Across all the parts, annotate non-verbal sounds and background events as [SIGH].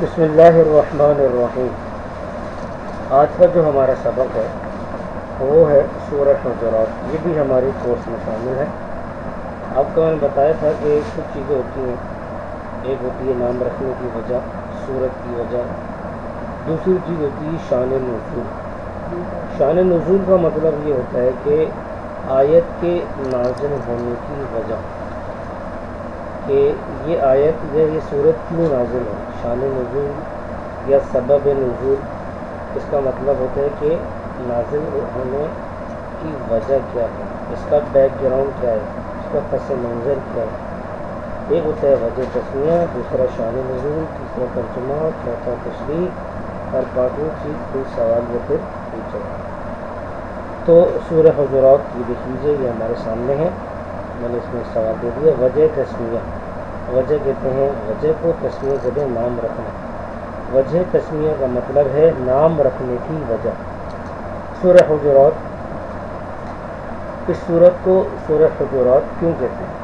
बसमीम आज का जो हमारा सबक है, वो है सूरह हजरात। ये भी हमारे कोर्स में शामिल है। आपको मैंने बताया था कि कुछ चीज़ें होती हैं। एक होती है नाम रखने की वजह, सूरत की वजह। दूसरी चीज़ होती है शान नजूल। शान नजूल का मतलब ये होता है कि आयत के नाजिल होने की वजह। कि ये आयत, या, ये सूरत क्यों नाजिल है? शान नजूल या सबब नजूल इसका मतलब होता है कि नाजिल होने की वजह क्या है? इसका बैकग्राउंड क्या है? इसका पस मंज़र क्या है? एक होता है वजह तस्मिया दूसरा शान नजूल तीसरा तर्जुमा, चौथा तशरी और पाँचवीं चीज़ कोई सवाल या फिर पूछा। तो सूर्य हजरात ये देख लीजिए ये हमारे सामने है। मैंने इसमें सवाल दे दिया, वजह तस्मिया वजह कहते हैं, वजह को तस्मिया जब नाम रखना। वजह तस्मिया का मतलब है नाम रखने की वजह। सूर्य हजरात। इस सूरत को सूर्य हजरात क्यों कहते हैं?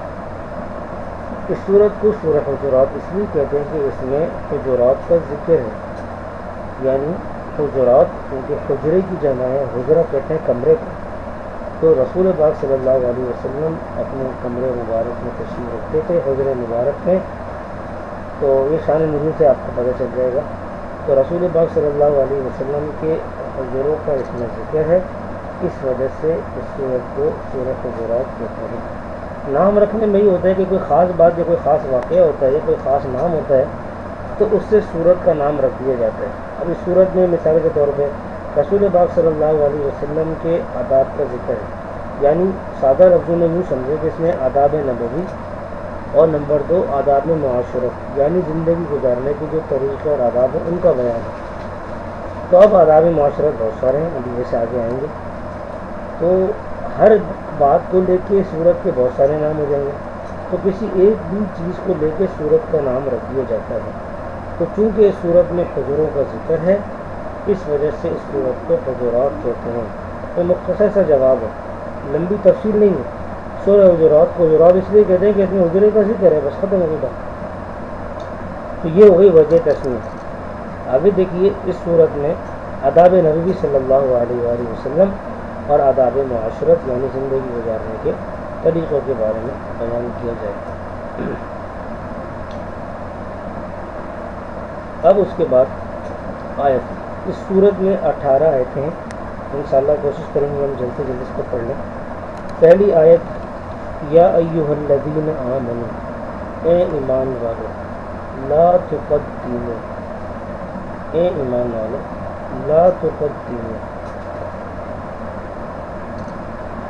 इस सूरत को सूर्य हजरात इसलिए कहते हैं कि इसमें हजरात का ज़िक्र है। यानी हजरात, क्योंकि हजरे की जमा है, हजरा कहते हैं कमरे को। तो रसूल पाक सल्लल्लाहु अलैहि वसल्लम अपने कमरे मुबारक में तशरीफ़ रखते थे, हजर मुबारक में। तो ये शान नजूल से आपको पता चल जाएगा। तो रसूल पाक सल्लल्लाहु अलैहि वसल्लम के हजरों का इसमें ज़िक्र है। इस वजह से इस सूरत को सूरत हजरात कहते हैं। नाम रखने में ही होता है कि कोई ख़ास बात या कोई ख़ास वाक़ होता है या कोई ख़ास नाम होता है तो उससे सूरत का नाम रख दिया जाता है। इस सूरत में मिसाल के तौर पर रसूल बाग सल्लल्लाहु अलैहि वसल्लम के आदाब का ज़िक्र है। यानी सादा लफ्ज़ों में यूँ समझे कि इसमें आदाब नबवी और नंबर दो, आदाब माशरत यानी ज़िंदगी गुजारने के जो तरीक़े और आदाब हैं, उनका बयान है। तो अब आदाब माशरत बहुत सारे हैं अभी जैसे आगे आएँगे। तो हर बात को लेके सूरत के बहुत सारे नाम हो जाएँगे। तो किसी एक भी चीज़ को लेके सूरत का नाम रख दिया जाता है। तो चूँकि सूरत में खजूरों का ज़िक्र है इस वजह से इस सूरत को हजरात कहते हैं। तो मुख्तर सा जवाब है। लंबी तफसील नहीं है। सोर हजरात को हजरात इसलिए कहते हैं कि इसमें हजरे का ज़िक्र है, बस ख़त्म हो गई तो ये हो गई वजह तस्वीर। आगे देखिए, इस सूरत में अदाब नबी सल्लल्लाहु अलैहि और आदाब माशरत यानी ज़िंदगी गुजारने के तरीक़ों के बारे में बयान किया जाएगा अब उसके बाद आयत। इस सूरत में अठारह आयतें हैं इन कोशिश करेंगे हम जल्द से जल्द इसको पढ़ लें। पहली आयत, या अयुहल्लदीन आमन, ए ईमान वालो, ला तुकद्दीनो। ए ईमान वालो, ला तुकद्दीनो।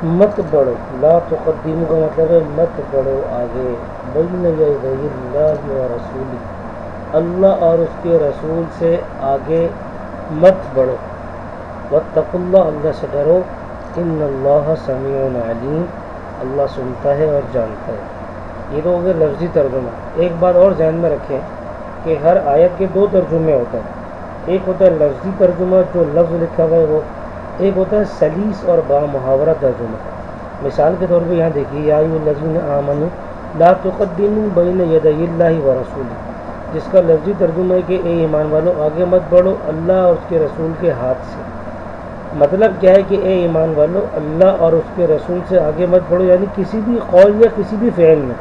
मत बढ़ो, ला तुकद्दीमो का मतलब है मत बढ़ो आगे। बैन या रसूली, अल्लाह और उसके रसूल से आगे मत बढ़ो वतकुल्ला अल्लाह से डरो। इन अल्लाह समीन अलीम। अल्लाह सुनता है और जानता है। ये तो हो गया लफ्ज़ी तर्जुमा। एक बात और जहन में रखें कि हर आयत के दो तर्जुमे होते हैं। एक होता है लफ्ज़ी तर्जुमा, जो लफ्ज़ लिखा हुआ है वो। एक होता है सलीस और बा मुहावरा तर्जुमा। मिसाल के तौर पर यहाँ देखिए, या लजीन आमन, ला तुकद्दिम बैन यदई व रसूली जिसका लफ्जी तर्जुमा है कि, ए ईमान वालों, आगे मत बढ़ो अल्लाह और उसके रसूल के हाथ से। मतलब क्या है कि, ए ईमान वालों, अल्लाह और उसके रसूल से आगे मत बढ़ो। यानी किसी भी कौल या किसी भी फ़ैल में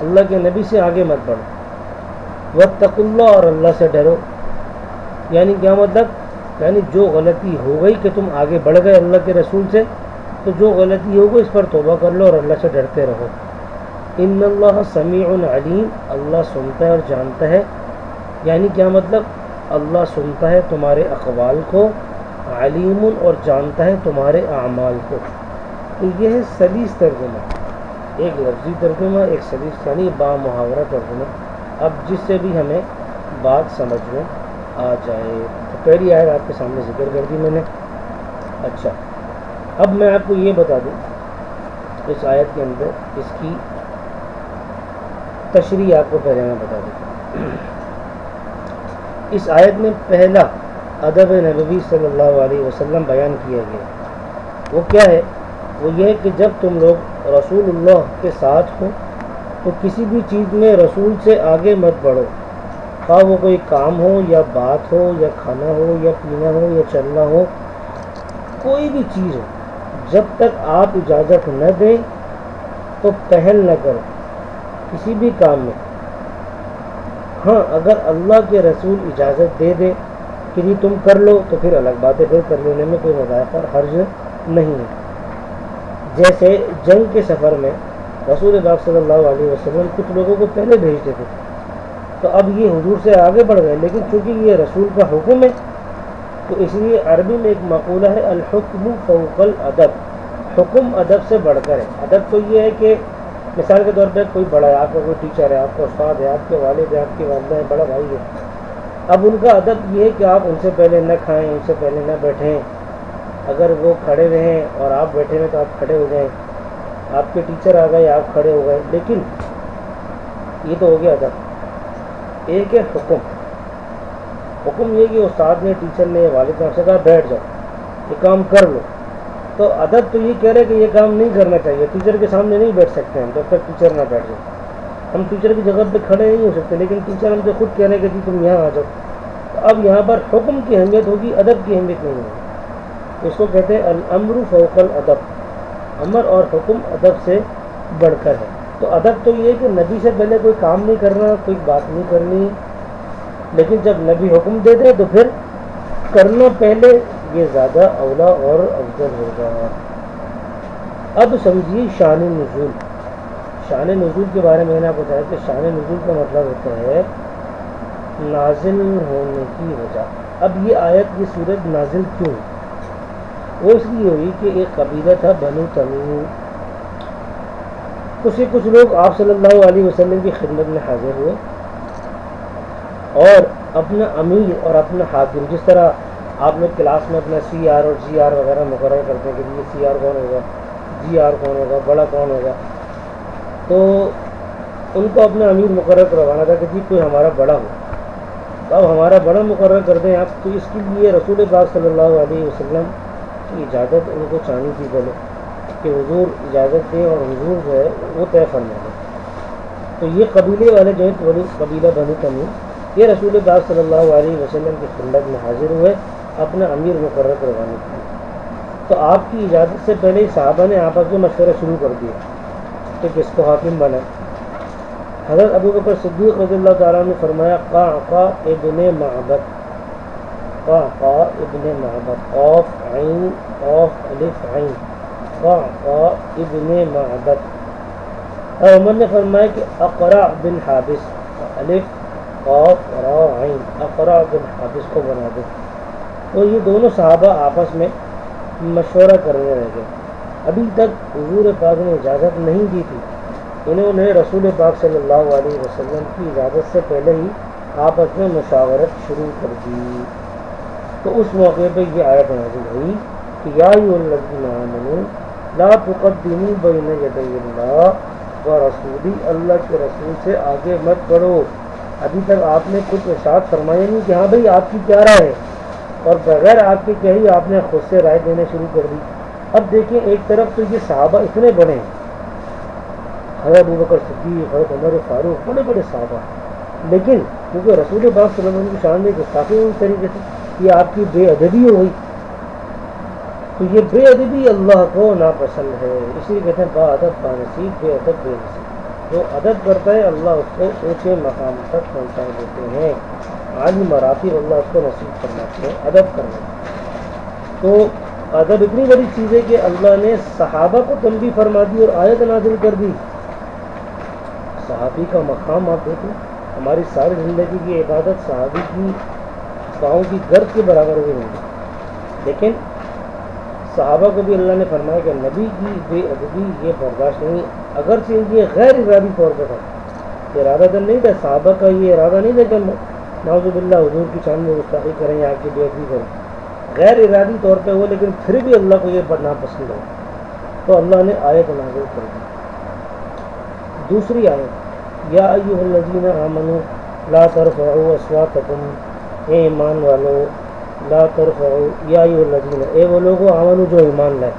अल्लाह के नबी से आगे मत बढ़ो। व तकुल्ला और अल्लाह से डरो। यानी क्या मतलब? यानी जो गलती हो गई कि तुम आगे बढ़ गए अल्लाह के रसूल से तो जो गलती हो गई इस पर तोबा कर लो और अल्लाह से डरते रहो। इन समी अल्लाह सुनता है और जानता है। यानी क्या मतलब? अल्लाह सुनता है तुम्हारे अकवाल को अलीम और जानता है तुम्हारे अमाल को। तो यह है सलीस तर्जुमा। एक लफ्ज़ी तर्जुमा, एक सलीस यानी बा मुहावरा तर्जुमा। अब जिससे भी हमें बात समझ में आ जाए। तो पहली आयत आपके सामने ज़िक्र कर दी मैंने। अच्छा अब मैं आपको ये बता दूँ, इस आयत के अंदर इसकी तशरी आपको पहले मैं बता देता हूँ। इस आयत में पहला अदब नबी सल्लल्लाहु अलैहि वसल्लम बयान किया गया वो क्या है? वो ये है कि जब तुम लोग रसूलुल्लाह के साथ हो तो किसी भी चीज़ में रसूल से आगे मत बढ़ो। खा वो कोई काम हो, या बात हो, या खाना हो, या पीना हो, या चलना हो, कोई भी चीज़ हो, जब तक आप इजाज़त न दें तो पहल न करो। किसी भी काम में। हाँ अगर अल्लाह के रसूल इजाज़त दे दे कि जी तुम कर लो तो फिर अलग बात है, फिर कर लेने में कोई मज़ाक हर्ज नहीं है। जैसे जंग के सफ़र में रसूल सल्लल्लाहु अलैहि वसल्लम कुछ लोगों को पहले भेजते थे। तो अब ये हुजूर से आगे बढ़ गए, लेकिन चूँकि ये रसूल का हुक्म है तो इसलिए अरबी में एक मकूला है, अलहुक्म फ़ौकल अदब। हुक्म अदब से बढ़कर है। अदब तो ये है कि मिसाल के तौर पर कोई बड़ा है, आपका कोई टीचर है, आपका उस्ताद है, आपके वालिद है, आपकी वालदा है, बड़ा भाई है। अब उनका अदब ये है कि आप उनसे पहले न खाएँ, उनसे पहले न बैठें। अगर वो खड़े रहें और आप बैठे हुए तो आप खड़े हो जाएँ। आपके टीचर आ गए, आप खड़े हो गए। लेकिन ये तो हो गया अदब। एक है हुक्म। हुक्म ये कि उस्ताद ने टीचर ने, वालिद ने आपसे कहा, बैठ जाओ ये काम कर लो। तो अदब तो ये कह रहे कि ये काम नहीं करना चाहिए। टीचर के सामने नहीं बैठ सकते हम, जब तक टीचर ना बैठ जाए। हम टीचर की जगह पे खड़े नहीं हो सकते, लेकिन टीचर हमसे खुद कह रहे हैं कि तुम यहाँ आ जाओ। तो अब यहाँ पर हुक्म की अहमियत होगी, अदब की अहमियत नहीं होगी। इसको कहते हैं अमर फ़ौकल अदब। अमर और हुक्म अदब से बढ़कर है। तो अदब तो ये कि नबी से पहले कोई काम नहीं करना, कोई बात नहीं करनी, लेकिन जब नबी हुक्म दे दे तो फिर करना पहले ये ज़्यादा अवला और अफजल होगा। अब समझिए शान नजूल शान नजूल के बारे में मैंने आपको बताया कि शान नजूल का मतलब होता है नाजिल होने की वजह। अब ये आयत, ये सूरज नाजिल क्यों वो इसलिए हुई कि एक कबीला था, बनु तमीम। कुछ कुछ लोग आप सल्लल्लाहु अलैहि वसल्लम की खिदमत में हाजिर हुए और अपना अमीर और अपना हाकिम, जिस तरह आप लोग क्लास में अपना सी आर और जी आर वगैरह मुकर करते हैं कि सी आर कौन होगा जी आर कौन होगा, बड़ा कौन होगा? तो उनको अपना अमीर मुकर करवाना था कि जी कोई हमारा बड़ा हो। तो अब हमारा बड़ा मुकर कर दें आप तो इसके लिए रसूल बाग सल्लल्लाहु अलैहि वसल्लम की इजाज़त, उनको चाहिए थी पहले कि हजूर इजाज़त दें और हजूर जो है वो तय फरमा दें। तो ये कबीले वाले जो है, कबीला बनी तमी ये रसूल बाग सल्लल्लाहु अलैहि वसल्लम की खिदमत में हाजिर हुए। अपना अमीर मुकर करवाने के लिए तो आपकी इजाज़त से पहले ही साहबा ने आपस में मशवरा शुरू कर दिया कि किसको हाकिम बना। हज़रत अबू बकर सिद्दीक रज़ी तला ने फरमाया का का इबन महाबत का इबन महबत ऑफ़ आइन ऑफ़ अलिफ आइन का इबन महबत और ने फरमाया कि अकरा बिन हाबिस, अलिफ ऑफ़ आइन अकरा बिन हाबिस को बना दे। तो ये दोनों साहबा आपस में मशवरा करने गए। अभी तक हजूर पाक ने इजाज़त नहीं दी थी। इन्होंने रसूल पाक सल्लल्लाहु अलैहि वसल्लम की इजाज़त से पहले ही आपस में मशावरत शुरू कर दी। तो उस मौके पर यह आयत नाजिल हुई कि यामनु ला व रसूली, अल्लाह के रसूल से आगे मत बढ़ो। अभी तक आपने कुछ इशाद फरमाया नहीं कि हाँ भाई आपकी क्या राय है? और बगैर आपके क्या ही आपने खुद से राय देने शुरू कर दी। अब देखिए, एक तरफ़ तो ये साहबा इतने बड़े हैं। हज़रत अबू बकर सिद्दीक, हज़रत उमर फारूक, बड़े बड़े साहबा। लेकिन क्योंकि रसूल बाग वसल्लम की शान में गुस्ताखी उस तरीके से ये आपकी बेअदबी हो गई। तो ये बेअदबी अल्लाह को नापसंद है। इसलिए कहते हैं बादब बानसीब, बेअदब, बेनसीब। जो अदब करता है, अल्लाह उसको ऊँचे मकाम तक पहुँचा देते हैं। आली मराती अल्लाह उसको नसीब फरमाते हैं, अदब करना तो अदब इतनी बड़ी चीज़ है कि अल्लाह ने सहाबा को तंबी फरमा दी और आयत नाजिल कर दी। सहाबी का मकाम आप देखो, हमारी सारी ज़िंदगी की इबादत सहाबी की पाँव की गर्द के बराबर भी नहीं लेकिन सहाबा को भी अल्लाह ने फरमाया कि नबी की बेअदबी ये बर्दाश्त नहीं अगर से ये गैर इरादी तौर पर था। इरादा तो नहीं था, सहाबा का ये इरादा नहीं था कि नाजुबिल्ला हजूर की शान में गुस्ताखी करें या आपकी बेअदबी करें। गैर इरादी तौर पर वो, लेकिन फिर भी अल्लाह को ये पढ़ना पसंद हो। तो अल्लाह ने आयत नाजिल कर दी। दूसरी आयत, या अयुल्लजीन आमनु, ला तरफ़ू अस्वातकुम, ए ईमान वालो, ला तरफ़ो या लजीन ए वो लोगो, आमनु जो ईमान लाए।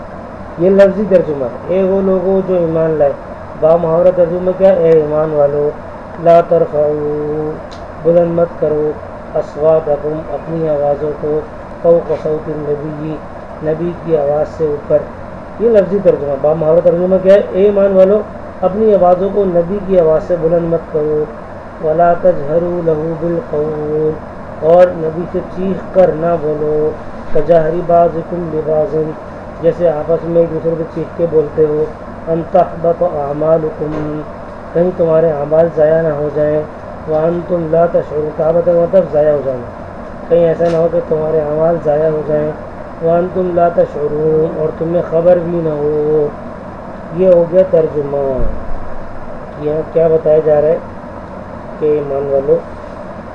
ये लफ्ज़ी तर्जुमा है। ए वो लोगो जो ईमान लाए। बा मुहावरा तर्जुमा क्या ए ईमान वालो, ला तरफ़ो बुलंद मत करो असवाद अपनी आवाज़ों को फ़ौक नबी नबी की आवाज़ से ऊपर। ये लफ्ज़ी तर्जुमा बा मुहावरा तर्जुमा क्या है? ए मान वालो, अपनी आवाज़ों को नबी की आवाज़ से बुलंद मत करो। वला तजहरू लहू बिलकौल और नबी से चीख कर ना बोलो। कजहरी बाज़ुम जैसे आपस में एक दूसरे को चीख के बोलते हो। अनतहबत अमालकुम, कहीं तुम्हारे अमाल ज़ाया ना हो जाए। वन तुम ला तशर ताबत मतलब ज़ाया हो जाना। कहीं ऐसा ना हो कि तुम्हारे अमाल ज़ाया हो जाए। वन तुम ला तशरून और तुम्हें ख़बर भी ना हो। ये हो गया तर्जुमा। यहाँ क्या बताया जा रहा है कि मान वालों,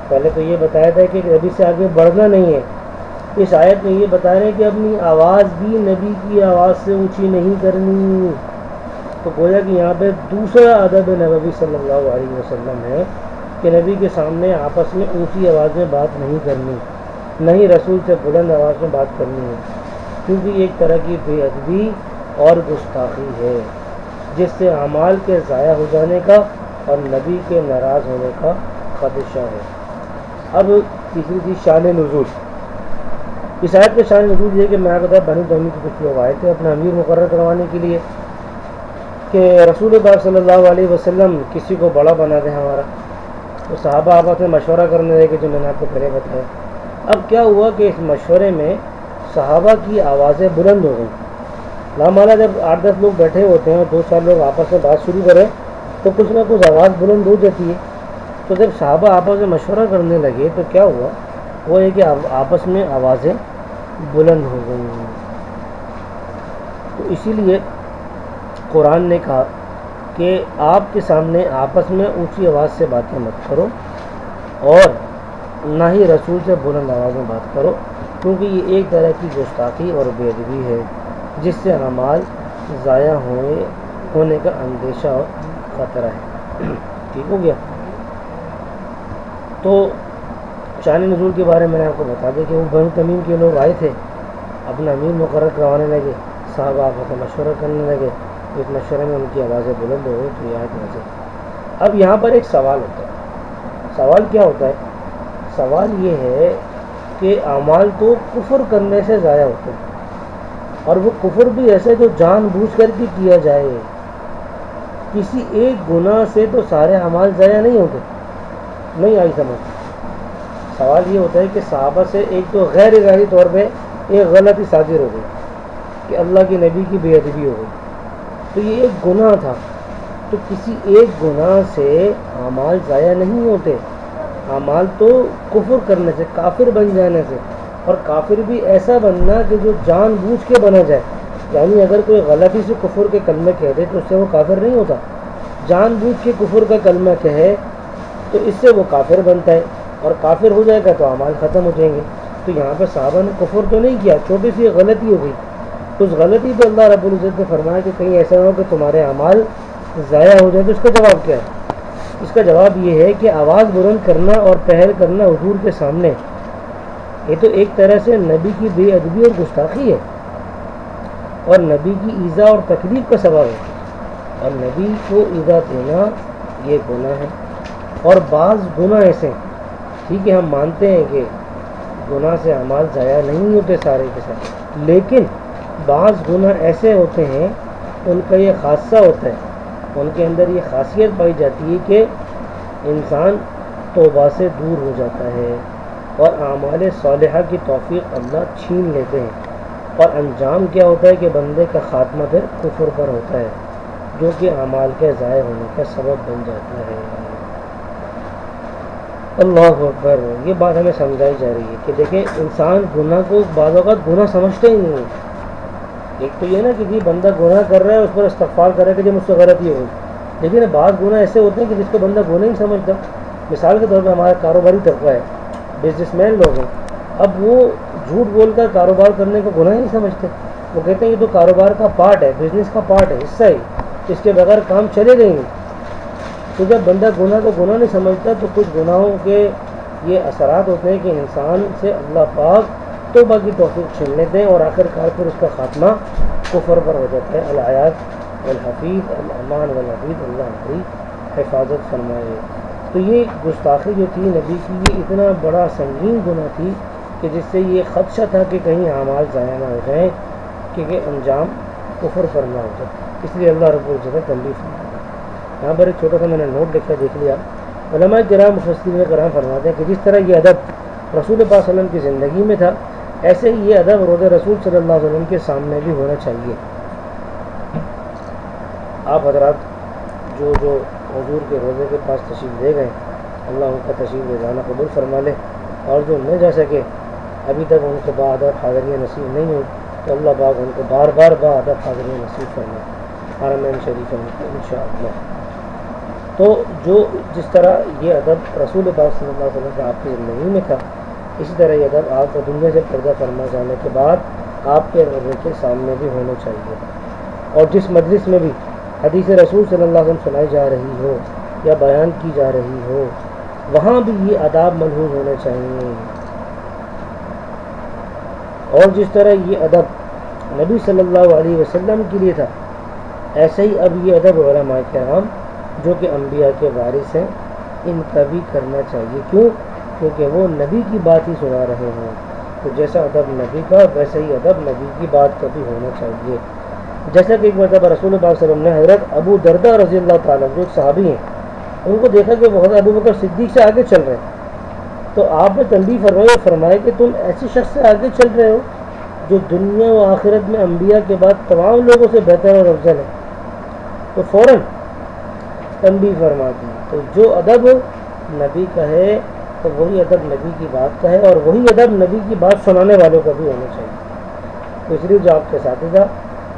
पहले तो ये बताया था कि नबी से आगे बढ़ना नहीं है। इस आयत में ये बता रहे हैं कि अपनी आवाज़ भी नबी की आवाज़ से ऊँची नहीं करनी। तो गोया कि यहाँ पे दूसरा अदब नबी सल्लल्लाहु अलैहि वसल्लम है कि नबी के सामने आपस में ऊँची आवाज़ में बात नहीं करनी, नहीं रसूल से बुलंद आवाज़ में बात करनी है, क्योंकि एक तरह की बेअदबी और गुस्ताखी है, जिससे अमाल के ज़ाया हो जाने का और नबी के नाराज़ होने का खदशा है। अब तीसरी चीज़ शान नजूल इस आयत में शान नजूल ये कि मैं बताया बनी तमी के कुछ लोग आए थे अपना अमीर मुकर करवाने के लिए, कि रसूल सल्लल्लाहु अलैहि वसल्लम किसी को बड़ा बना दें हमारा। तो साहबा आपस में मशवरा करने लगे जो मैंने आपको पहले बताया। अब क्या हुआ कि इस मशवरे में साहबा की आवाज़ें बुलंद हो गई। लामाला जब आठ दस लोग बैठे होते हैं और दो चार लोग आपस में बात शुरू करें तो कुछ ना कुछ आवाज़ बुलंद हो जाती है। तो जब साहबा आपस में मशवरा करने लगे तो क्या हुआ? वो है कि आपस में आवाज़ें बुलंद हो गई। तो इसीलिए कुरान ने कहा कि आपके सामने आपस में ऊँची आवाज़ से बातें मत करो और ना ही रसूल से बुलंद आवाज़ में बात करो, क्योंकि ये एक तरह की गुस्ताखी और बेदबी है, जिससे अमाल ज़ाया होने होने का अंदेशा और ख़तरा है। [CLEARS THROAT] ठीक हो गया? तो शान नजूर के बारे में मैंने आपको बता दिया कि वो बन तमीम के लोग आए थे, अपना अमीर मुकर करवाने लगे, साहब आपस मशवरा करने लगे इस मशवरे में उनकी आवाज़ें बुलंद हो तो यहाँ वजह अब यहाँ पर एक सवाल होता है। सवाल क्या होता है? सवाल ये है कि अमाल तो कुफर करने से ज़ाया होते हैं, और वो कुफर भी ऐसे जो जानबूझ कर के किया जाए, किसी एक गुनाह से तो सारे अमाल ज़ाया नहीं होते। नहीं आई समझ। सवाल ये होता है कि साहबा से एक तो गैर इरादी तौर पर एक गलती साजिर हो गई, कि अल्लाह के नबी की बेअदबी हो गई। तो ये एक गुनाह था। तो किसी एक गुनाह से अमाल ज़ाया नहीं होते। अमाल तो कुफर करने से, काफिर बन जाने से। और काफिर भी ऐसा बनना कि जो जानबूझ के बना जाए। यानी अगर कोई गलती से कुफर के कलमे कह दे तो उससे वो काफिर नहीं होता। जानबूझ के कुफर का कलमा कहे तो इससे वो काफिर बनता है। और काफिर हो जाएगा तो अमाल ख़त्म हो जाएँगे। तो यहाँ पर साहबा ने कुफर तो नहीं किया छोटी सी गलती हो गई। उस गलती पर अल्लाह रब्बुल रबुल्ज़त ने फरमाया कि कहीं ऐसा हो कि तुम्हारे अमाल ज़ाया हो जाए तो उसका जवाब क्या है? इसका जवाब ये है कि आवाज़ बुलंद करना और पहल करना हजूर के सामने, ये तो एक तरह से नबी की बेअदबी और गुस्ताखी है। और नबी की ईज़ा और तकलीफ़ का सबब है। और नबी को ईज़ा देना ये गुना है। और बाज़ गुना ऐसे ठीक है, हम मानते हैं कि गुनाह से अमाल ज़ाया नहीं होते सारे के साथ लेकिन बाज़ गुना ऐसे होते हैं, उनका ये खासा होता है। उनके अंदर ये खासियत पाई जाती है कि इंसान तोबा से दूर हो जाता है और आमाल सालहा की तोफ़ी अल्लाह छीन लेते हैं। और अंजाम क्या होता है कि बंदे का ख़ात्मा फिर कुफर पर होता है, जो कि अमाल के ज़ाय होने का सबब बन जाता है। अल्लाह अकबर, ये बात हमें समझाई जा रही है कि देखें इंसान गुनाह को बाज़ात गुनाह समझते ही नहीं एक तो ये ना कि जी बंदा गुनाह कर रहा है, उस पर इस्तफार है कि जो मुझसे गलती हो। गई लेकिन बाद गुनाह ऐसे होते हैं कि जिसको बंदा गुना ही समझता। मिसाल के तौर पर हमारा कारोबारी तबका है बिजनेसमैन लोग हैं। अब वो झूठ बोलकर कारोबार करने को ही नहीं समझते। वो कहते हैं, ये तो कारोबार का पार्ट है बिज़नेस का पार्ट है, हिस्सा ही। इसके बगैर काम चलेगा ही। नहीं तो जब बंदा गुनाह को गुनाह नहीं समझता तो कुछ गुनाहों के ये असरात होते हैं कि इंसान से अल्लाह पाक तो बाकी तोफ़ी छीन लेते हैं और आखिरकार फिर उसका ख़ात्मा कुफर पर हो जाता है। अलायात अमान वलहफ़ीज़ अल्लाह हमारी हिफाजत फरमाए। तो ये गुस्ताखी जो थी नबी की, ये इतना बड़ा संगीन गुना थी कि जिससे ये खदशा था कि कहीं अमाल ज़ाया ना हो जाएँ क्योंकि अंजाम कुफर पर ना हो जाए। इसलिए अल्लाह रबुल्ज़त तंबी फरमाया यहाँ पर एक छोटा सा मैंने नोट लिखा, देख लिया। कराम मुफसर कराम फरमाते हैं कि जिस तरह ये अदब रसूल वसल्लम की ज़िंदगी में था ऐसे ही ये अदब रोज़ रसूल सल्लल्लाहु अलैहि वसल्लम के सामने भी होना चाहिए। आप हजरात जो जो हजूर के रोज़े के पास तशीफ दे गए, अल्लाह उनका तशीफ ले जाना कबूल फरमा ले और जो न जा सके, अभी तक उनको बादब हाजरियाँ नसीब नहीं हुई तो अल्लाह बाग उनको बार बार बादब हाजरियाँ नसीब करना हरमैन शरीफ इन तो जो जिस तरह ये अदब रसूल पाक सल्लल्लाहु अलैहि वसल्लम का आपकी ज़िंदगी में था इसी तरह ये अदब आपको दुनिया से पर्दा फरमा जाने के बाद आपके रोज़े के सामने भी होने चाहिए। और जिस मजलिस में भी हदीस रसूल वसल्लम सुनाई जा रही हो या बयान की जा रही हो, वहाँ भी ये अदाब मलहूज होने चाहिए। और जिस तरह ये अदब नबी सल्लल्लाहु अलैहि वसल्लम के लिए था, ऐसे ही अब ये अदब कराम जो कि अम्बिया के वारिस हैं, इनका भी करना चाहिए। क्यों? क्योंकि वो नबी की बात ही सुना रहे हैं। तो जैसा अदब नबी का, वैसे ही अदब नबी की बात का भी होना चाहिए। जैसा कि एक मरतबा रसूल वसल्लम ने हज़रत अबू दरदा रज़ी अल्लाह ताला जो सहाबी हैं, उनको देखा कि बहुत अबू बकर सिद्दीक से आगे चल रहे हैं। तो आपने तंबी फरमाई फरमाया कि तुम ऐसे शख्स से आगे चल रहे हो, जो दुनिया व आखिरत में अम्बिया के बाद तमाम लोगों से बेहतर और अफजल है। तो फ़ौर तंबी फरमा दी। तो जो अदब नबी का है तो वही अदब नबी की बात का है और वही अदब नबी की बात सुनाने वालों का भी होना चाहिए। तो इसलिए जो आपके साथी था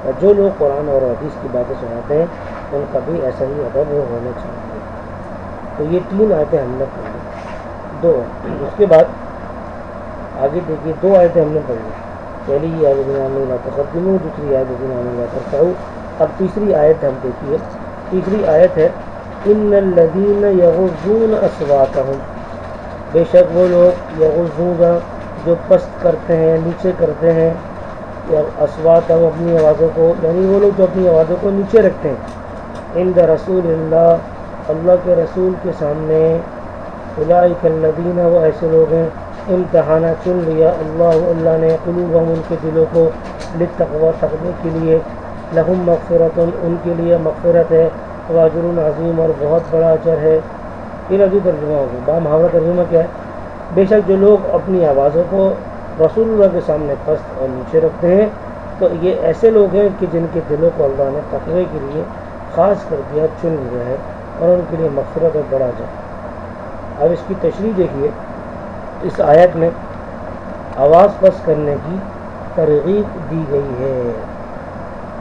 और जो लोग कुरान और हदीस की बातें सुनाते हैं, उनका भी ऐसा ही अदब होना चाहिए। तो ये तीन आयतें हमने पढ़ी। दो, उसके बाद आगे देखिए, दो आयतें हमने पढ़ी। पहली ही आयत तकदमू दूसरी आयत तरफ़ाऊ अब तीसरी आयत हम देखिए। तीसरी आयत है इन लदीन यगुजून असवात बेशक वो लोग यगुजूगा जो पस्त करते हैं, नीचे करते हैं, या असवात हम अपनी आवाज़ों को, यानी वो लोग जो अपनी आवाज़ों को नीचे रखते हैं। इन द रसूल अल्लाह के रसूल के सामने उलाइकल्लदीन वो ऐसे लोग हैं, इम्तहाना चुन लिया, अल्लाह अल्लाह ने कलूब उनके दिलों को लित तकवा तकने के लिए, लहम मगफ़रत उनके लिए मगफ़रत है वाजुर अजीम और बहुत बड़ा अजर है। ये लफ्ज़ी तर्जुमा होगी। बा मुहावरा तर्जुमा क्या है? बेशक जो लोग अपनी आवाज़ों को रसूल के सामने पस्त और नीचे रखते हैं तो ये ऐसे लोग हैं कि जिनके दिलों को अल्लाह ने तकवे के लिए ख़ास कर दिया, चुन लिया है और उनके लिए मफरत और बड़ा जाए अब इसकी तशरी देखिए। इस आयत में आवाज़ पस करने की तरगीब दी गई है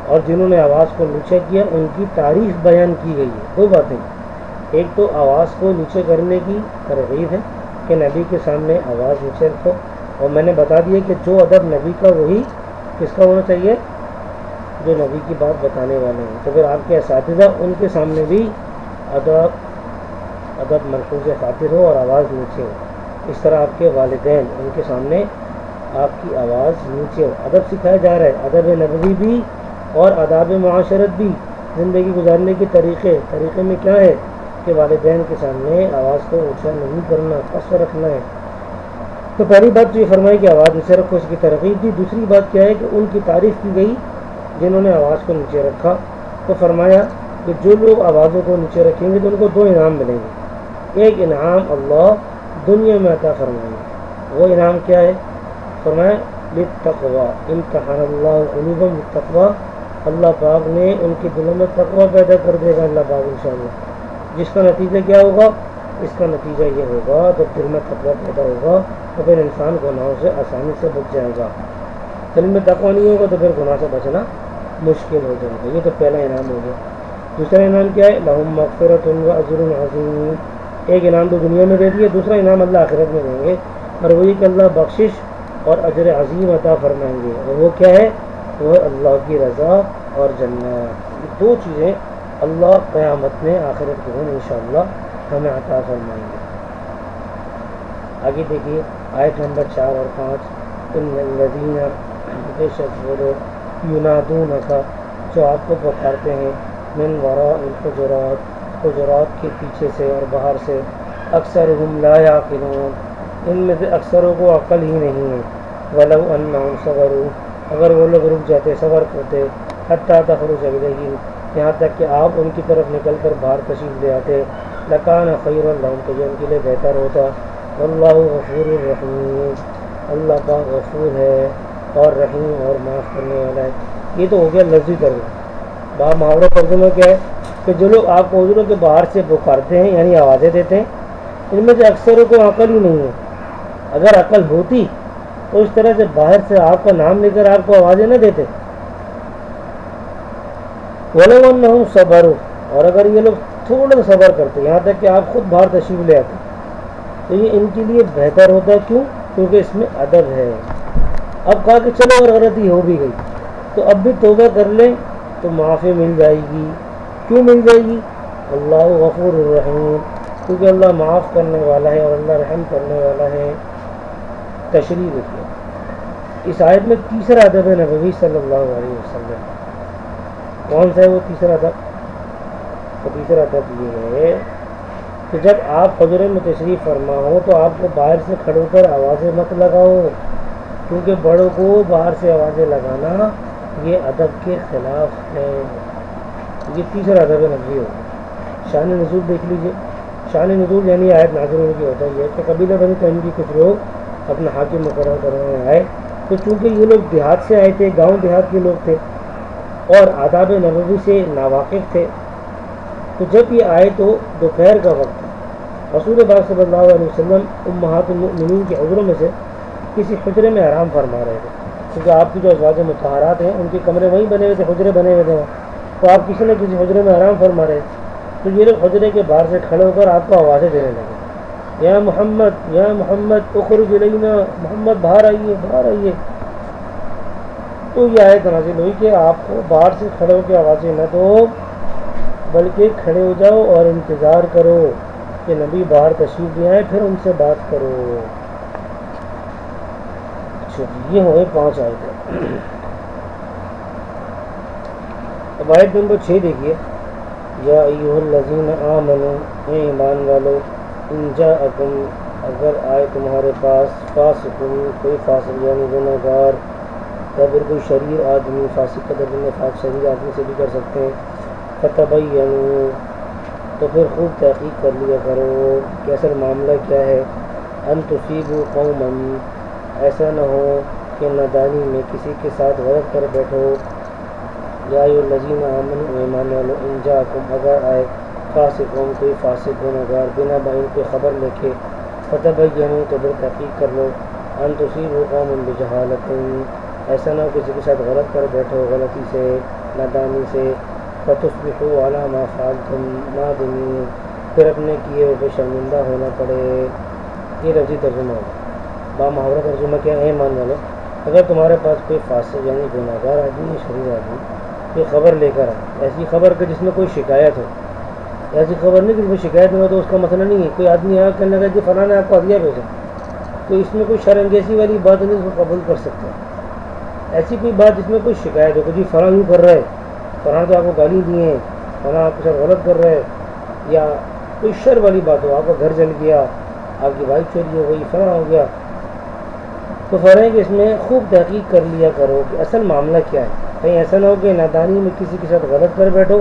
और जिन्होंने आवाज़ को नीचे किया, उनकी तारीफ़ बयान की गई है। दो बातें। एक तो आवाज़ को नीचे करने की तरगीब है कि नबी के सामने आवाज़ नीचे रखो। और मैंने बता दिया कि जो अदब नबी का वही किसका होना चाहिए? जो नबी की बात बताने वाले हैं। तो फिर आपके इस उनके सामने भी अदब अदब मरकूज खातिर हो और आवाज़ नीचे हो। इस तरह आपके वालदेन, उनके सामने आपकी आवाज़ नीचे हो। अदब सिखाया जा रहा है। अदब नबी भी और अदाब माशरत भी। ज़िंदगी गुजारने के तरीक़े तरीक़े में क्या है? कि वालदेन के सामने आवाज़ को ऊँचा नहीं करना पस रखना है। तो पहली बात तो ये फरमाई कि आवाज़ नीचे रखो, इसकी तरकीब दी दूसरी बात क्या है कि उनकी तारीफ़ की गई, जिन्होंने आवाज़ को नीचे रखा। तो फरमाया कि जो लोग आवाज़ों को नीचे रखेंगे तो उनको दो इनाम मिलेंगे। एक इनाम अल्लाह दुनिया में अता फरमाएँगे। वो इनाम क्या है? फरमाया तकवा इम्तहान तकवा अल्लाह पाक ने उनके दिलों में तकवा पैदा कर देगा, अल्लाह पाक इन जिसका नतीजा क्या होगा? इसका नतीजा ये होगा, जब दिल में तकवा पैदा होगा तो फिर इंसान गुनाहों से आसानी से बच जाएगा। दिल में तकवा नहीं होगा तो फिर गुनाह से बचना मुश्किल हो जाएगा। ये तो पहला इनाम हो गया। दूसरा इनाम क्या है? लहम मगफरत अजर अजीम। एक इनाम तो दुनिया में दे दिए दूसरा इनाम अल्लाह आखिरत में देंगे। और वही कि अल्लाह बख्शिश और अजर अजीम अता फरमाएँगे। और वो क्या है? वो अल्लाह की रज़ा और जन्नत। दो चीज़ें अल्लाह क़यामत में, आखिरत के दिन इन हमें अता फरमाएँगे। आगे देखिए, आयत नंबर चार और पाँच। लदीना बेशक वो लोग यूनादून का जो आपको पुकारते हैं, मिन वरा हजरात हजरात के पीछे से और बाहर से अक्सर हम लायाकिलून इनमें से अक्सरों को अक्ल ही नहीं है। वलव अन्नहुम सवरू अगर वो लोग रुक जाते, सबर करते, हत्ता तखरुज इलैहिम। यहाँ तक कि आप उनकी तरफ़ निकल कर बाहर तशीफ ले आते। लकान खैर तो ये उनके लिए बेहतर होता। अल्लाह गफूर रहीम। अल्लाह का गफूर है और रहीम और माफ़ करने वाला है। ये तो हो गया लफ्जी तर्जुमा। बा मुहावरा तर्जुमा क्या है? कि जो लोग आप मौजूदों के बाहर से पुकारते हैं, यानी आवाज़ें देते हैं, इनमें से अक्सरों को अकल ही नहीं है। अगर अकल होती तो इस तरह से बाहर से आपका नाम लेकर आपको आवाज़ें ना देते। वलन हूँ सबर और अगर ये लोग थोड़ा सा सबर करते यहाँ तक कि आप खुद बाहर तशीफ ले आते तो ये इनके लिए बेहतर होता है क्यों? क्योंकि इसमें अदब है। अब कहा कि चलो, अगर गलती हो भी गई तो अब भी तोबा कर लें तो माफ़ी मिल जाएगी। क्यों मिल जाएगी? अल्लाह गफूर रहीम। क्योंकि अल्लाह माफ़ करने वाला है और अल्लाह रहम करने वाला है। तशरी इस आयत में तीसरा अदब है नबी सल्लल्लाहु अलैहि वसल्लम। कौन सा है वो तीसरा अदब तो तीसरा अदब ये है कि जब आप हजर में तशरीफ़ फरमा हो तो आपको बाहर से खड़े होकर आवाज़ें मत लगाओ, क्योंकि बड़ों को बाहर से आवाज़ें लगाना ये अदब के ख़िलाफ़ है। ये तीसरा अदब नबी होगा। शान नजूल देख लीजिए। शान नजूल यानी आयत नाजिर होने की होता है कि कबीला बनी तहम की कुछ लोग अपना हाकिम मुकर करने आए तो चूँकि ये लोग देहात से आए थे, गाँव देहात के लोग थे और आदाब नबी से नावाकिफ़ थे। तो जब ये आए तो दोपहर का वक्त रसूल बाग सल्लल्लाहु अलैहि वसल्लम उम्महातुलमिन के हजरों में से किसी हजरे में आराम फरमा रहे थे। क्योंकि आपकी जो अजवाज मतहरात हैं, उनके कमरे वहीं बने हुए थे, हजरे बने हुए थे तो आप किसी न किसी हजरे में आराम फरमा रहे तो ये लोग हजरे के बाहर से खड़े होकर आपको आवाज़ें देने लगे। या मोहम्मद या मोहम्मद उखर उखरुजलैना मोहम्मद बाहर आइए बाहर आइए। तो ये आयत नाजिल हुई कि आपको बाहर से खड़े होकर आवाज़ें न दो, बल्कि खड़े हो जाओ और इंतज़ार करो कि नबी बाहर तशरीफ़ ले आए, फिर उनसे बात करो। अच्छा ये हो गए पाँच आयतें। अब आयत नंबर छः देखिए। या यूहल्लजीन आमनु, ए ईमान वालो इंजा अकुम अगर आए तुम्हारे पास फासिकुम कोई फासिक यानी गुनहगार या फिर कोई शरीर आदमी फासिक का दर्जन फास शरीर आदमी से भी कर सकते हैं। फतबैनु तो फिर खूब तहकीक कर लिया करो कि असल मामला क्या है। अन तसीबु कौमन। ऐसा ना हो कि नदानी में किसी के साथ गलत कर बैठो। या लजीन आमन ईमान वालो इंजा कुम अगर आए फासिक हों कोई फासिक गुनगार बिना बाइन की खबर लेके फतबैनु तो फिर तहकीक कर लो। अन तसीबु कौमन बेजहालत ऐसा ना हो किसी के साथ गलत कर बैठो गलती से, नादानी से। फतुस्बिहु वाला मा तुम नादिमी फिर अपने किए हुए शर्मिंदा होना पड़े। ये लफ्जी तर्जुमा होगा। बा मुहावरा तर्जुमा क्या है, मान वाले अगर तुम्हारे पास कोई फासिक यानी गुनागार आदमी या शरीर आदमी, कोई खबर लेकर आए, ऐसी खबर के जिसमें कोई शिकायत हो। ऐसी खबर नहीं कि जिसमें शिकायत हो तो उसका मसला नहीं है। कोई आदमी यहाँ कहने लगा कि फलाना आपको हदिया भेजा तो इसमें कोई शर्मगेसी वाली बात नहीं, उसको कबूल कर सकते ऐसी कोई बात जिसमें कोई शिकायत हो कि जी फला यूँ कर रहा है फलाना तो आपको गाली दिए हैं फलाना आपके साथ गलत कर रहे हैं, या कोई शर वाली बात हो, आपका घर जल गया, आपकी बाइक चोरी हो गई, फला हो गया तो फ़र्क इसमें खूब तहकीक कर लिया करो कि असल मामला क्या है। कहीं ऐसा ना हो कि नादानी में किसी के साथ गलत कर बैठो,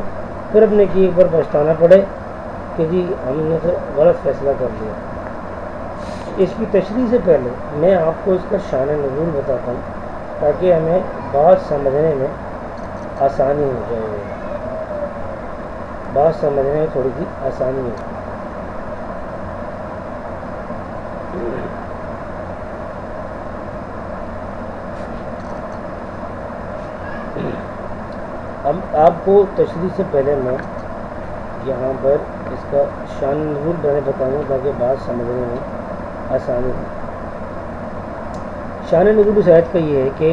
फिर अपने की एक बार पछताना पड़े कि जी हमने तो गलत फैसला कर लिया। इसकी तशरी से पहले मैं आपको इसका शान नजूल बताता हूँ। ताकि हमें बात समझने में आसानी हो जाए। बात समझने में थोड़ी सी आसानी हो अब आपको तशरी से पहले मैं यहाँ पर इसका शान मैंने बताऊँ ताकि बात समझने में आसानी हो शान इस आयत का ये है कि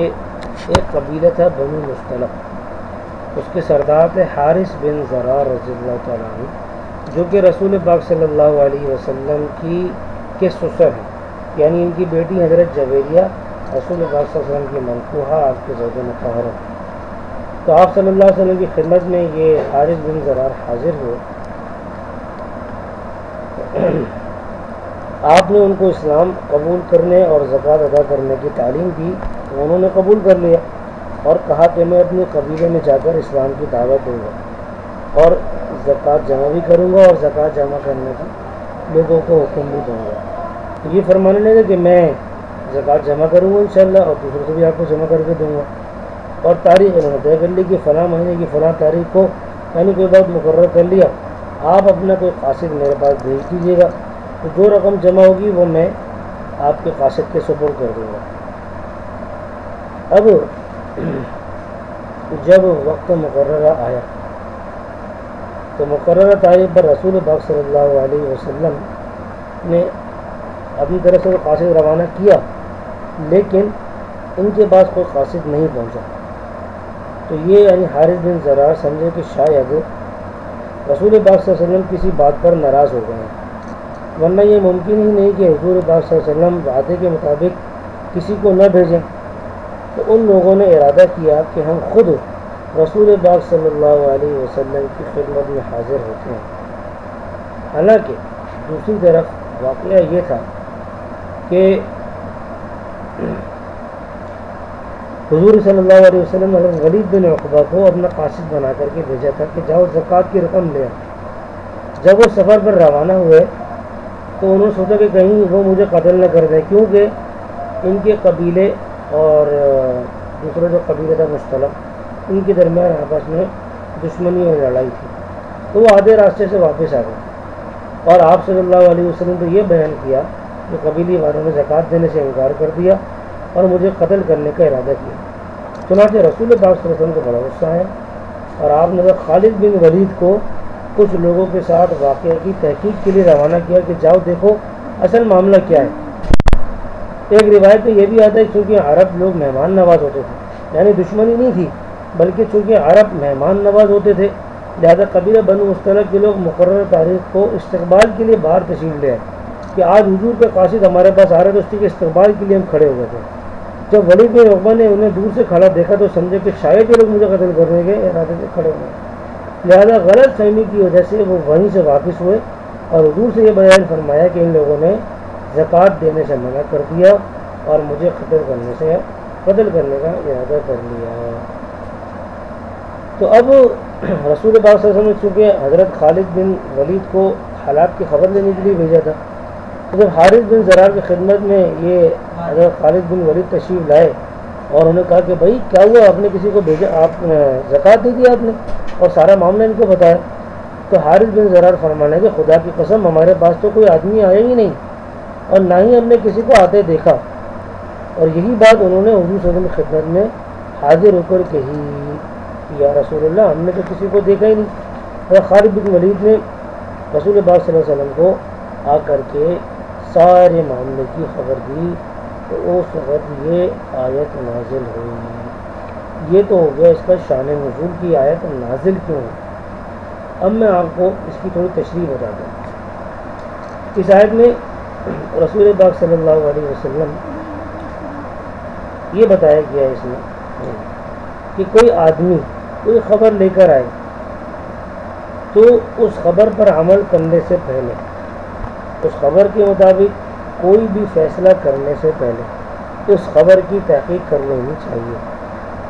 एक कबीला था बनी मुस्तलफ़ उसके सरदार थे हारिस बिन ज़रा रज़ी तु जो कि रसूल पाक सल्लल्लाहु अलैहि वसल्लम की के ससुर हैं। यानी इनकी बेटी हज़रत जवेरिया रसूल पाक वसल्लम की मनसूहा आपके जज मतहर तो आप सल्लल्लाहु अलैहि वसल्लम की खिदमत में ये हारिस बिन ज़रार हाजिर हुए। आपने उनको इस्लाम कबूल करने और ज़क़़त अदा करने की तालीम दी तो उन्होंने कबूल कर लिया और कहा कि मैं अपने कबीले में जाकर इस्लाम की दावत दूँगा और ज़क़़त जमा भी करूँगा और ज़क़़त जमा करने का लोगों को हुक्म भी दूँगा। ये फरमाने लगे कि मैं ज़क़़त जमा करूँगा इन और दूसरों से भी आपको जमा करके दूँगा। और तारीख उन्होंने तय कर ली कि फ़लाँ महीने की फ़लाँ तारीख को, यानी कोई बात मुकर कर लिया। आप अपना कोई कासिद मेरे पास भेज दीजिएगा। तो जो रकम जमा होगी वो मैं आपके कासिद के सपोर्ट कर दूँगा। अब जब वक्त मुकर आया तो मुकर तारीख पर रसूल बाग सल्लल्लाहु अलैहि ने अपनी तरफ़ से तो कासिद रवाना किया, लेकिन इनके पास कोई कासिद नहीं पहुँचा। तो ये यानी हारिस बिन ज़रार समझे कि शायद रसूल बाग वसल्लम किसी बात पर नाराज़ हो गए हैं। वरना ये मुमकिन ही नहीं कि हजूर वसल्लम वादे के मुताबिक किसी को न भेजें। तो उन लोगों ने इरादा किया कि हम खुद रसूल बाग सल्लल्लाहु अलैहि वसल्लम की खिदमत में हाजिर होते हैं। हालाँकि दूसरी तरफ़ वाक़ ये था कि हजूर सल्लल्लाहु अलैहि वसल्लम वलीद बिन अकबा को अपना कासिद बना करके भेजा था कि जाओ ज़क़़त की रकम ले जब वो सफ़र पर रवाना हुए तो उन्होंने सोचा कि कहीं वो मुझे कत्ल न कर दें, क्योंकि इनके कबीले और दूसरा जो कबीले था मुश्तलक इनके दरमियान आपस में दुश्मनी और लड़ाई थी। तो वो आधे रास्ते से वापस आ गए। और आप सल्लल्लाहु अलैहि वसल्लम तो ये बयान किया कि कबीले वालों ने ज़क़़त देने से इनकार कर दिया और मुझे कत्ल करने का इरादा किया। चुनाचे रसूल वसल्लम को बड़ा गुस्सा है और आपने खालिद बिन वलीद को कुछ लोगों के साथ वाक़ की तहकीक के लिए रवाना किया कि जाओ देखो असल मामला क्या है। एक रिवायत में यह भी आता है क्योंकि अरब लोग मेहमान नवाज़ होते थे, यानी दुश्मनी नहीं थी, बल्कि चूँकि अरब मेहमान नवाज़ होते थे, लिहाजा कबीर बन मुस्तलक के लोग मुकर तारीख को इस्तबाल के लिए बाहर तशील ले आए, कि आज हजूर का कासिद हमारे पास आ रहे थे उसके इस्तबाल के लिए हम खड़े हुए थे। जब वली बिन रकबा ने उन्हें दूर से खड़ा देखा तो समझे कि शायद ये लोग मुझे कत्ल करने के इरादे से खड़े हुए लिहाजा गलत फहमी की वजह से वो वहीं से वापस हुए और दूर से ये बयान फरमाया कि इन लोगों ने ज़क़़त देने से मना कर दिया और मुझे कत्ल करने से, कत्ल करने का इरादा कर लिया। तो अब [CLEARS THROAT] रसूल बाग ने चूँकि हज़रत खालिद बिन वलीद को हालात की खबर लेने के लिए भेजा था। तो जब हारिस बिन ज़रार की खिदमत में ये हज़रत खालिद बिन वलीद तशीफ लाए और उन्होंने कहा कि भाई, क्या हुआ? आपने किसी को भेजा? आप जक़ात दे दी आपने? और सारा मामला इनको बताया। तो हारिस बिन ज़रार फरमाने के खुदा की कसम, हमारे पास तो कोई आदमी आया ही नहीं और ना ही हमने किसी को आते देखा। और यही बात उन्होंने हजू सदम खिदमत में हाजिर होकर कही या रसूल हमने तो किसी को देखा ही नहीं। और खालिद बिन वलीद ने रसूल बाग वसल्लम को आकर के सारे मामले की खबर दी। तो उस वक्त ये आयत नाजिल हुई। ये तो हो गया इसका शान नजूल की आयत नाजिल क्यों है? अब मैं आपको इसकी थोड़ी तशरी बता दूँ इस आयत में रसूल बाग अलैहि वसल्लम ये बताया गया इसमें कि कोई आदमी कोई ख़बर लेकर आए तो उस खबर पर अमल करने से पहले, उस खबर के मुताबिक कोई भी फैसला करने से पहले उस खबर की तहकीक कर लेनी चाहिए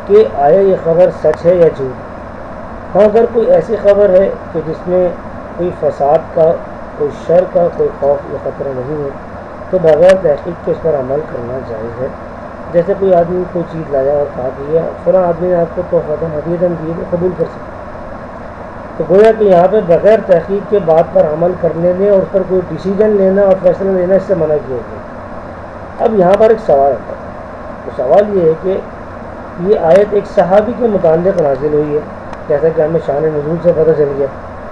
कि आया ये खबर सच है या झूठ। हाँ अगर कोई ऐसी खबर है कि जिसमें कोई फसाद का, कोई शर का, कोई खौफ या ख़तरा नहीं है तो बगैर तहकीक के उस पर अमल करना जायज़ है। जैसे कोई आदमी कोई चीज़ लाया और कि यह फला आदमी ने आपको तोहफा हदीतन दिए तो कबूल कर सकते तो गोया कि यहाँ पे बगैर तहकीक के बात पर अमल करने में और उस पर कोई डिसीज़न लेना और फैसला लेना इससे मना किया गया। अब यहाँ पर एक सवाल आता है। तो सवाल ये है कि ये आयत एक सहाबी के मुतक नाजिल हुई है। जैसा कि हमें शान नजूल से पता चल गया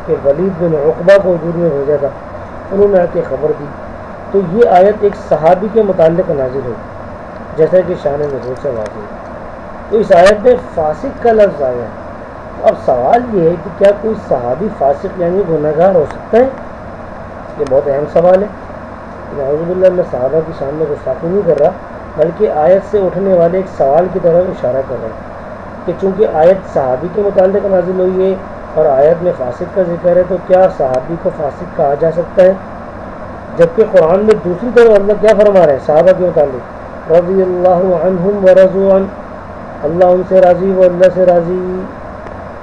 कि वलीद बिन अकबा को हजूर में भेजा था। उन्होंने आके खबर दी। तो ये आयत एक सहाबी के मुतक नाजिल हुई, जैसा कि शान नजूल से वाजिल तो इस आयत में फासिक का लफ्ज़ आया है। अब सवाल ये है कि क्या कोई सहाबी फासिक यानी गुनागार हो सकता है? ये बहुत अहम सवाल है। नजबुल्ला मैं सहाबा की सामने गुस्ताखी नहीं कर रहा, बल्कि आयत से उठने वाले एक सवाल की तरफ़ इशारा कर रहा हूँ कि चूँकि आयत सहाबी के मुतालिक नाजिल हुई है और आयत में फासिक का ज़िक्र है तो क्या सहाबी को फासिक कहा जा सकता है? जबकि कुरान में दूसरी तरफ़ अल्लाह क्या फरमा रहे हैं, साहबा के मुतालिक? रज़ी अल्लाह व रजून अल्लाह उनसे राज़ी व अल्लाह से राज़ी।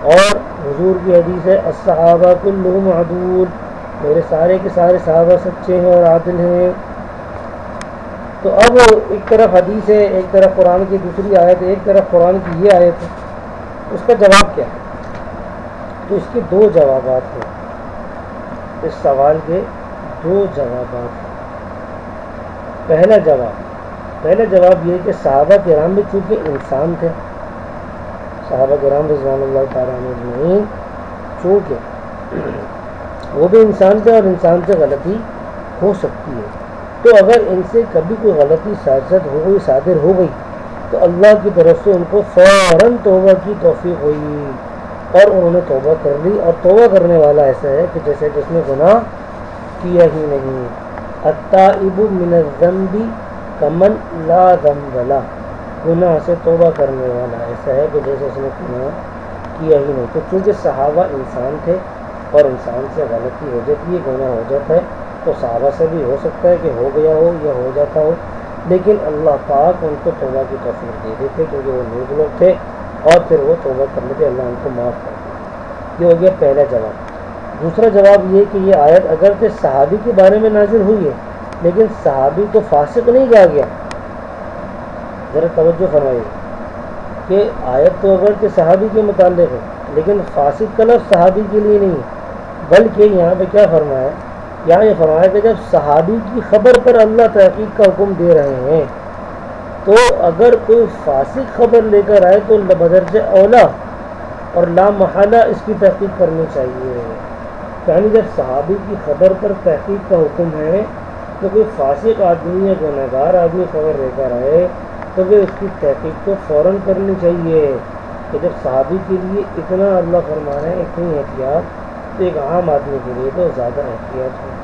और हजूर की हदीस है असहाबा कुल्लुम मेरे सारे के सारे साहबा सच्चे हैं और आदिल हैं। तो अब एक तरफ़ हदीस है, एक तरफ़ कुरान की, दूसरी आयत एक तरफ़ कुरान की ये आयत है। उसका जवाब क्या है? तो इसके दो जवाब हैं। इस सवाल के दो जवाब हैं। पहला जवाब पहला जवाब ये कि साहबा राम भी चूँकि इंसान थे साहबा कराम रजवान तजमैन चूँकि वो भी इंसान थे और इंसान से गलती हो सकती है। तो अगर इनसे कभी कोई गलती साजत हो गई, सादिर हो गई तो अल्लाह की तरफ़ से उनको फ़ौर तोबा की तोफ़ी हुई और उन्होंने तोबा कर ली। और तोबा करने वाला ऐसा है कि जैसे जिसने गुनाह किया ही नहीं। मिनज़म्बी कमन ला दम्बला गुनाह से तोबा करने वाला ऐसा है कि जैसे उसने गुनाह किया ही नहीं। तो चूँकि सहाबा इंसान थे और इंसान से गलती हो जाती है गुनाह हो जाता है तो सहाबा से भी हो सकता है कि हो गया हो या हो जाता हो, लेकिन अल्लाह पाक उनको तोबा की तोफ़ी दे देते क्योंकि वो नेक लोग थे और फिर वो तोबा कर लेते अल्लाह उनको माफ़ कर दिया ये हो गया पहला जवाब। दूसरा जवाब ये कि ये आयत अगर के सहाबी के बारे में नाजिल हुई है, लेकिन सहाबी को फासिक नहीं कहा गया। ज़रा तवज्जो फरमाइए कि आयत तो अगर के सहाबी के मुतालिक है, लेकिन फासिक का लफ्ज़ सहाबी के लिए नहीं है, बल्कि यहाँ पे क्या फरमाया यहाँ ये फरमाया कि जब सहाबी की खबर पर अल्लाह तहकीक का हुक्म दे रहे हैं तो अगर कोई फासिक खबर लेकर आए तो बदरज ओला और ला महला इसकी तहकीक करनी चाहिए। यानी जब सहाबी की खबर पर तहकीक का हुक्म है तो कोई फासिक आदमी या गुनहगार आदमी खबर लेकर आए तो फिर उसकी तहकीक को फ़ौर करनी चाहिए कि जब सहाबी के लिए इतना अल्लाह फरमा हैं इतनी एहतियात तो एक आम आदमी के लिए तो ज़्यादा एहतियात है।